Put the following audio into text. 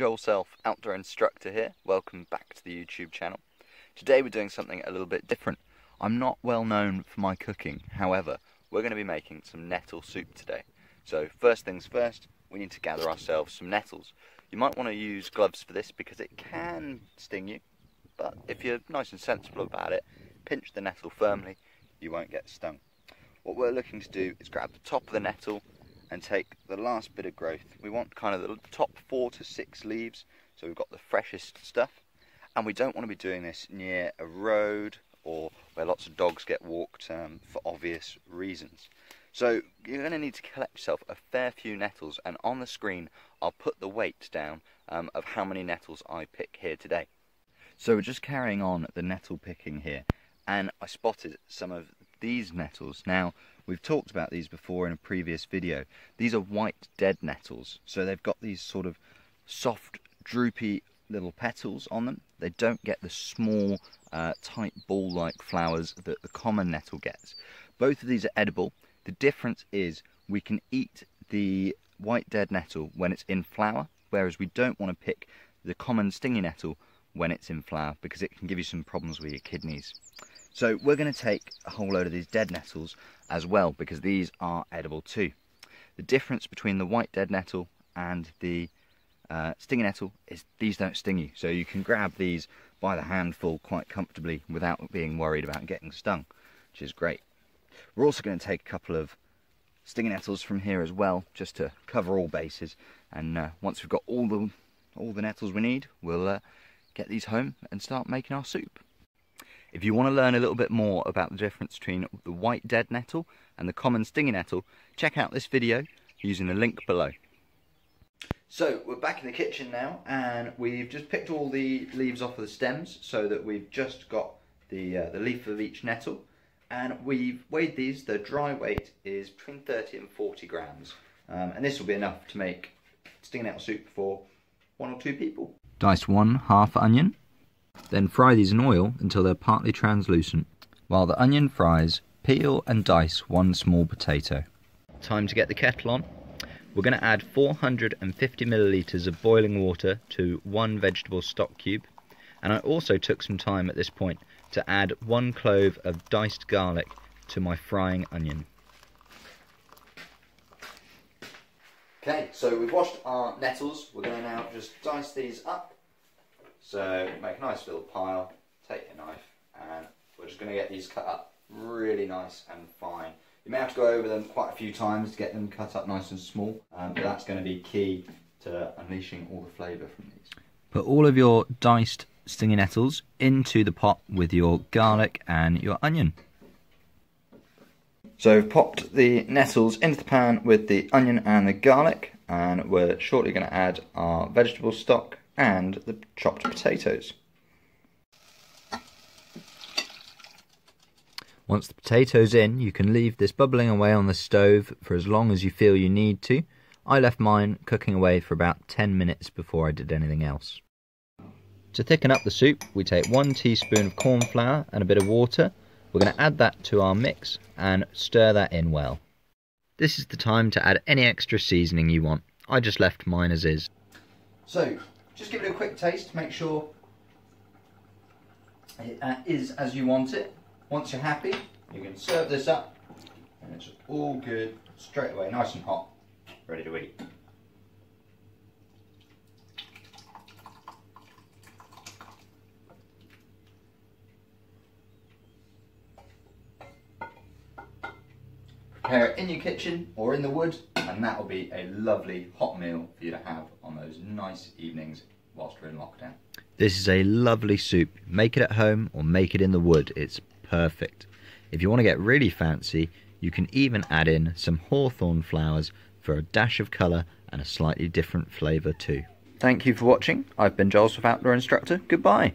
Joel Self, outdoor instructor here. Welcome back to the YouTube channel. Today we're doing something a little bit different. I'm not well known for my cooking, however, we're going to be making some nettle soup today. So first things first, we need to gather ourselves some nettles. You might want to use gloves for this because it can sting you, but if you're nice and sensible about it, pinch the nettle firmly, you won't get stung. What we're looking to do is grab the top of the nettle and take the last bit of growth. We want kind of the top four to six leaves, so we've got the freshest stuff. And we don't want to be doing this near a road or where lots of dogs get walked um, for obvious reasons. So you're going to need to collect yourself a fair few nettles and on the screen I'll put the weight down um, of how many nettles I pick here today. So we're just carrying on the nettle picking here and I spotted some of these nettles. Now we've talked about these before in a previous video. These are white dead nettles so they've got these sort of soft droopy little petals on them. They don't get the small uh, tight ball-like flowers that the common nettle gets. Both of these are edible. The difference is we can eat the white dead nettle when it's in flower, whereas we don't want to pick the common stingy nettle when it's in flower because it can give you some problems with your kidneys. So we're going to take a whole load of these dead nettles as well because these are edible too. The difference between the white dead nettle and the uh, stinging nettle is these don't sting you. So you can grab these by the handful quite comfortably without being worried about getting stung, which is great. We're also going to take a couple of stinging nettles from here as well, just to cover all bases. And uh, once we've got all the all the nettles we need, we'll uh, get these home and start making our soup. If you want to learn a little bit more about the difference between the white dead nettle and the common stinging nettle, check out this video using the link below. So we're back in the kitchen now and we've just picked all the leaves off of the stems so that we've just got the, uh, the leaf of each nettle and we've weighed these, the dry weight is between 30 and 40 grams um, and this will be enough to make stinging nettle soup for one or two people. Dice one half onion, then fry these in oil until they're partly translucent. While the onion fries, peel and dice one small potato. Time to get the kettle on. We're going to add 450 millilitres of boiling water to one vegetable stock cube. And I also took some time at this point to add one clove of diced garlic to my frying onion. Okay, so we've washed our nettles. We're going to now just dice these up. So make a nice little pile, take your knife, and we're just going to get these cut up really nice and fine. You may have to go over them quite a few times to get them cut up nice and small, um, but that's going to be key to unleashing all the flavour from these. Put all of your diced stinging nettles into the pot with your garlic and your onion. So I've popped the nettles into the pan with the onion and the garlic and we're shortly going to add our vegetable stock and the chopped potatoes. Once the potatoes in, you can leave this bubbling away on the stove for as long as you feel you need to. I left mine cooking away for about 10 minutes before I did anything else. To thicken up the soup, we take one teaspoon of corn flour and a bit of water. We're going to add that to our mix and stir that in well. This is the time to add any extra seasoning you want. I just left mine as is. So, just give it a quick taste, make sure it uh, is as you want it. Once you're happy, you can serve this up and it's all good straight away, nice and hot, ready to eat. Prepare it in your kitchen or in the wood and that will be a lovely hot meal for you to have on those nice evenings whilst we're in lockdown. This is a lovely soup. Make it at home or make it in the wood. It's perfect. If you want to get really fancy, you can even add in some hawthorn flowers for a dash of colour and a slightly different flavour too. Thank you for watching. I've been Joel Self Outdoor Instructor. Goodbye.